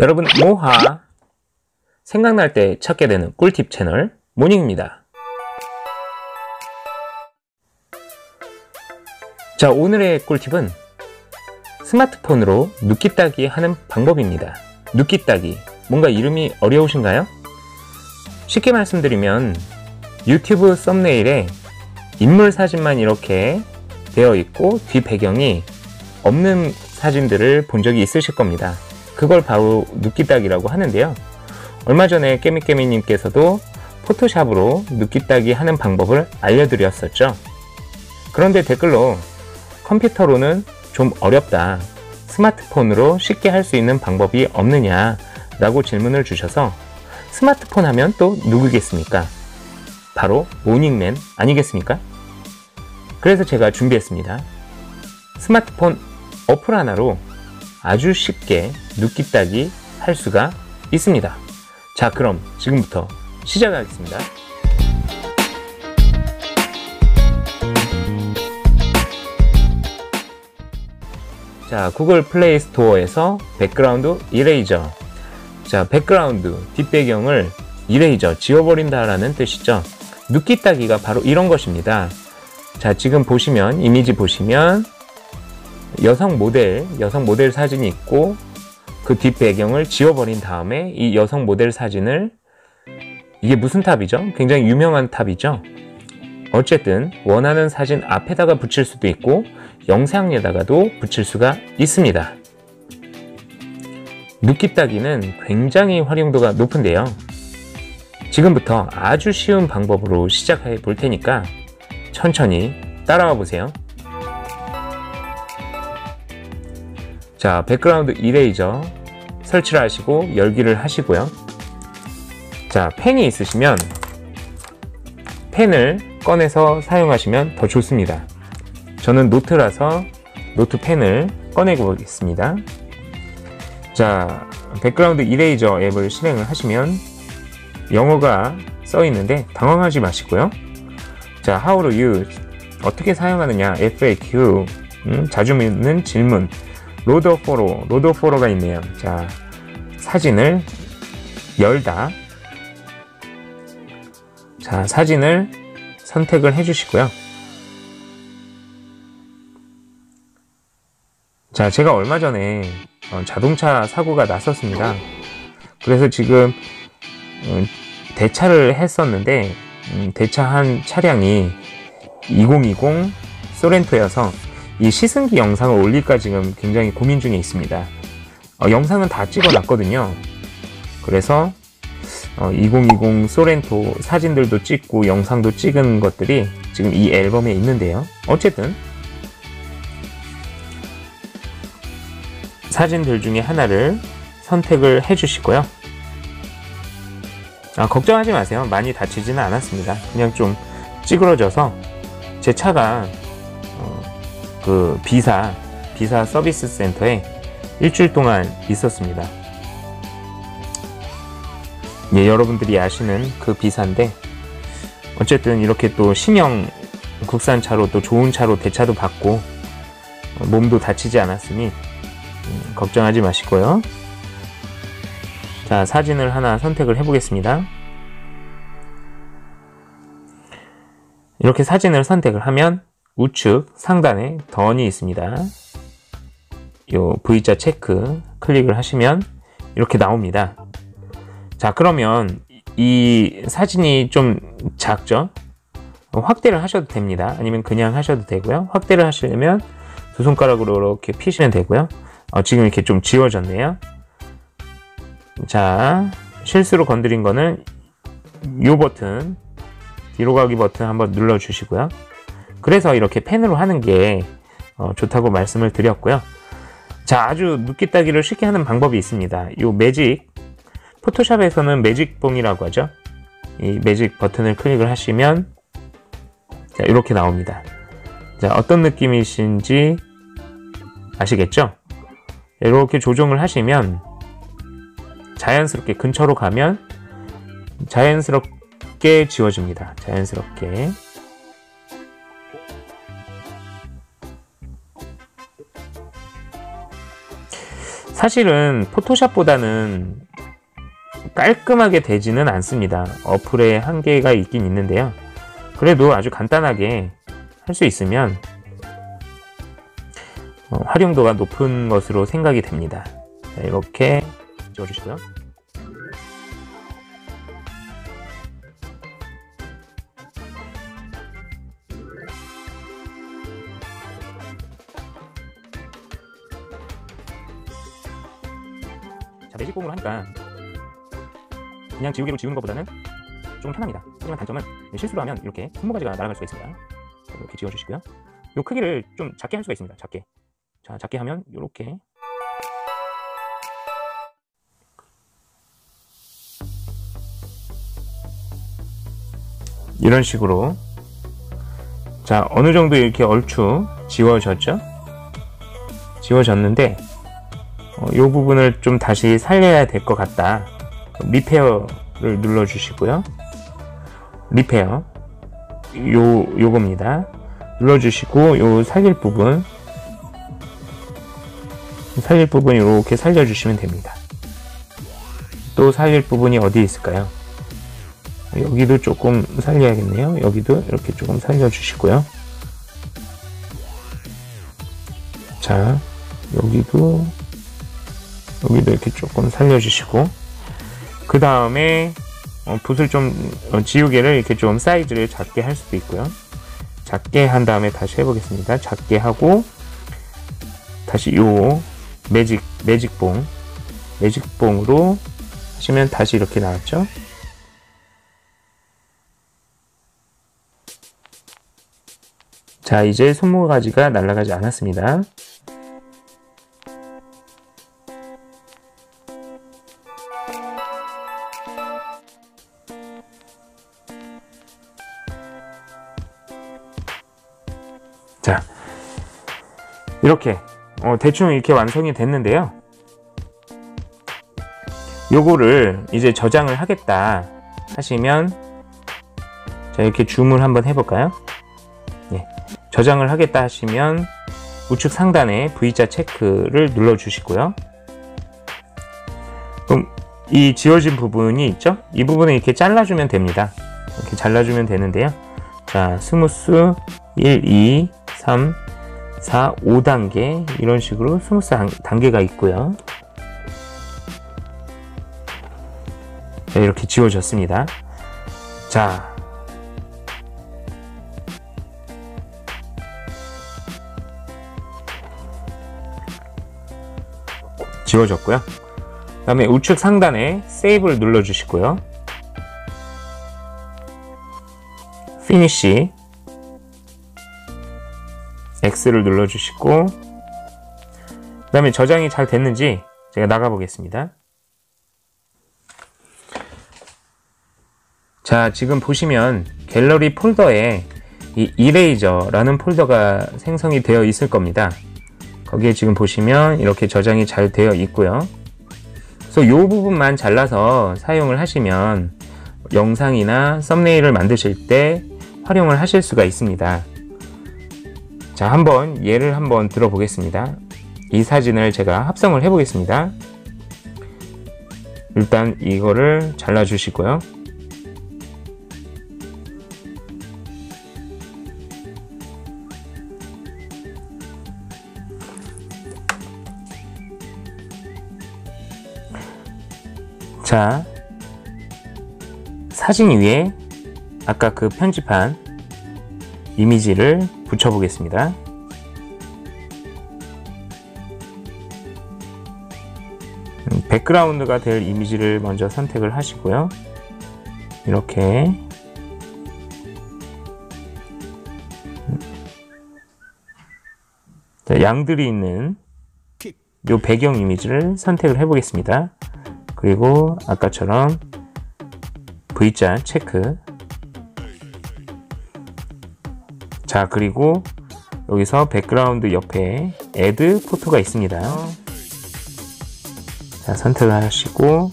여러분 모하 생각날 때 찾게 되는 꿀팁 채널 모닝입니다. 자 오늘의 꿀팁은 스마트폰으로 눕기 따기 하는 방법입니다. 눕기 따기 뭔가 이름이 어려우신가요? 쉽게 말씀드리면 유튜브 썸네일에 인물 사진만 이렇게 되어 있고 뒤 배경이 없는 사진들을 본 적이 있으실 겁니다. 그걸 바로 눕기따기라고 하는데요. 얼마 전에 깨미깨미님께서도 포토샵으로 눕기따기 하는 방법을 알려드렸었죠. 그런데 댓글로 컴퓨터로는 좀 어렵다. 스마트폰으로 쉽게 할 수 있는 방법이 없느냐 라고 질문을 주셔서 스마트폰 하면 또 누구겠습니까? 바로 모닝맨 아니겠습니까? 그래서 제가 준비했습니다. 스마트폰 어플 하나로 아주 쉽게 누끼 따기 할 수가 있습니다. 자, 그럼 지금부터 시작하겠습니다. 자, 구글 플레이 스토어에서 background eraser. 자, background, 뒷배경을 eraser, 지워버린다 라는 뜻이죠. 누끼 따기가 바로 이런 것입니다. 자, 지금 보시면, 이미지 보시면, 여성 모델, 여성 모델 사진이 있고, 그 뒷배경을 지워버린 다음에 이 여성 모델 사진을, 이게 무슨 탑이죠? 굉장히 유명한 탑이죠? 어쨌든, 원하는 사진 앞에다가 붙일 수도 있고, 영상에다가도 붙일 수가 있습니다. 누끼 따기는 굉장히 활용도가 높은데요. 지금부터 아주 쉬운 방법으로 시작해 볼 테니까 천천히 따라와 보세요. 자, background eraser 설치를 하시고 열기를 하시고요. 자, 펜이 있으시면 펜을 꺼내서 사용하시면 더 좋습니다. 저는 노트라서 노트 펜을 꺼내고 보겠습니다. 자, Background Eraser 앱을 실행을 하시면 영어가 써 있는데 당황하지 마시고요. 자, how to use 어떻게 사용하느냐 FAQ 음, 자주 묻는 질문 load photo load photo가 있네요. 자, 사진을 열다. 자, 사진을 선택을 해주시고요. 자, 제가 얼마 전에 어, 자동차 사고가 났었습니다. 그래서 지금 음, 대차를 했었는데 음, 대차 한 차량이 2020 소렌토여서 이 시승기 영상을 올릴까 지금 굉장히 고민 중에 있습니다. 어, 영상은 다 찍어놨거든요. 그래서 어, 2020 소렌토 사진들도 찍고 영상도 찍은 것들이 지금 이 앨범에 있는데요. 어쨌든 사진들 중에 하나를 선택을 해주시고요. 아, 걱정하지 마세요. 많이 다치지는 않았습니다. 그냥 좀 찌그러져서 제 차가 어, 그 비사 비사 서비스 센터에 일주일 동안 있었습니다. 예, 여러분들이 아시는 그 비사인데 어쨌든 이렇게 또 신형 국산 차로 또 좋은 차로 대차도 받고 어, 몸도 다치지 않았으니 음, 걱정하지 마시고요. 자, 사진을 하나 선택을 해보겠습니다. 이렇게 사진을 선택을 하면 우측 상단에 던이 있습니다. 요 V자 체크 클릭을 하시면 이렇게 나옵니다. 자, 그러면 이 사진이 좀 작죠? 확대를 하셔도 됩니다. 아니면 그냥 하셔도 되고요. 확대를 하시려면 두 손가락으로 이렇게 피시면 되고요. 어, 지금 이렇게 좀 지워졌네요. 자, 실수로 건드린 거는 이 버튼, 뒤로 가기 버튼 한번 눌러 주시고요. 그래서 이렇게 펜으로 하는 게 어, 좋다고 말씀을 드렸고요. 자, 아주 눕기 따기를 쉽게 하는 방법이 있습니다. 이 매직, 포토샵에서는 매직봉이라고 하죠. 이 매직 버튼을 클릭을 하시면 자, 이렇게 나옵니다. 자, 어떤 느낌이신지 아시겠죠? 이렇게 조정을 하시면 자연스럽게 근처로 가면 자연스럽게 지워집니다. 자연스럽게. 사실은 포토샵보다는 깔끔하게 되지는 않습니다. 어플에 한계가 있긴 있는데요. 그래도 아주 간단하게 할 수 있으면 어, 활용도가 높은 것으로 생각이 됩니다. 자, 이렇게 찍어주시고요. 하니까 그냥 지우개로 지우는 것보다는 좀 편합니다. 하지만 단점은 실수로 하면 이렇게 손모가지가 날아갈 수가 있습니다. 이렇게 지워주시고요. 이 크기를 좀 작게 할 수가 있습니다. 작게. 자, 작게 하면 이렇게 이런 식으로 자 어느 정도 이렇게 얼추 지워졌죠 지워졌는데 어, 이 부분을 좀 다시 살려야 될 것 같다. 리페어를 눌러 주시고요. 리페어. 요 요겁니다. 눌러 주시고 요 살릴 부분. 살릴 부분 이렇게 살려 주시면 됩니다. 또 살릴 부분이 어디 있을까요? 여기도 조금 살려야겠네요. 여기도 이렇게 조금 살려 주시고요. 자, 여기도, 여기도 이렇게 조금 살려주시고, 그 다음에, 어, 붓을 좀, 어, 지우개를 이렇게 좀 사이즈를 작게 할 수도 있고요. 작게 한 다음에 다시 해보겠습니다. 작게 하고, 다시 요, 매직, 매직봉, 매직봉으로 하시면 다시 이렇게 나왔죠? 자, 이제 손모가지가 날아가지 않았습니다. 이렇게 어, 대충 이렇게 완성이 됐는데요. 요거를 이제 저장을 하겠다 하시면 자 이렇게 줌을 한번 해볼까요? 예, 저장을 하겠다 하시면 우측 상단에 V자 체크를 눌러 주시고요. 그럼 이 지워진 부분이 있죠? 이 부분을 이렇게 잘라주면 됩니다. 이렇게 잘라주면 되는데요. 자, smooth 1, 2, 3, 4, 5단계 이런 식으로 smooth 단계가 있고요. 자, 이렇게 지워졌습니다. 자, 지워졌고요. 그 다음에 우측 상단에 save를 눌러주시고요. finish X를 눌러주시고 그 다음에 저장이 잘 됐는지 제가 나가보겠습니다. 자 지금 보시면 갤러리 폴더에 이 Eraser라는 폴더가 생성이 되어 있을 겁니다. 거기에 지금 보시면 이렇게 저장이 잘 되어 있고요. 그래서 이 부분만 잘라서 사용을 하시면 영상이나 썸네일을 만드실 때 활용을 하실 수가 있습니다. 자, 한번 예를 한번 들어보겠습니다. 이 사진을 제가 합성을 해 보겠습니다. 일단 이거를 잘라 주시고요. 자, 사진 위에 아까 그 편집한 이미지를 붙여보겠습니다. 음, 백그라운드가 될 이미지를 먼저 선택을 하시고요. 이렇게 양들이 있는 이 배경 이미지를 선택을 해 보겠습니다. 그리고 아까처럼 V자 체크 자 그리고 여기서 백그라운드 옆에 add 포토가 있습니다. 자 선택을 하시고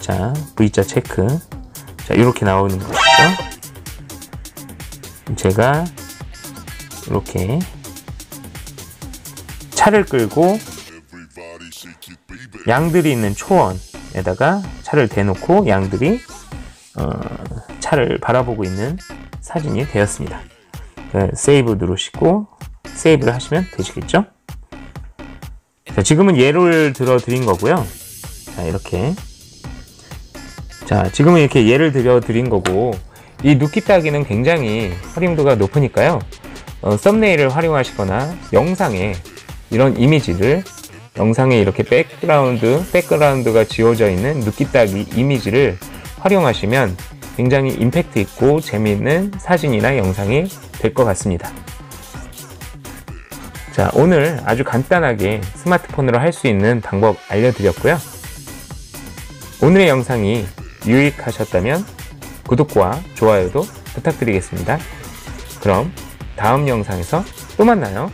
자 V자 체크. 자 이렇게 나오는 것이죠? 제가 이렇게 차를 끌고 양들이 있는 초원에다가 차를 대놓고 양들이 어, 차를 바라보고 있는 사진이 되었습니다. 네, 세이브 누르시고 세이브를 하시면 되시겠죠? 자, 지금은 예를 들어 드린 거고요. 자, 이렇게. 자, 지금은 이렇게 예를 들어 드린 거고, 이 누끼 따기는 굉장히 활용도가 높으니까요. 어, 썸네일을 활용하시거나 영상에 이런 이미지를 영상에 이렇게 백그라운드, 백그라운드가 지워져 있는 누끼 따기 이미지를 활용하시면 굉장히 임팩트 있고 재미있는 사진이나 영상이 될 것 같습니다. 자, 오늘 아주 간단하게 스마트폰으로 할 수 있는 방법 알려드렸고요. 오늘의 영상이 유익하셨다면 구독과 좋아요도 부탁드리겠습니다. 그럼 다음 영상에서 또 만나요.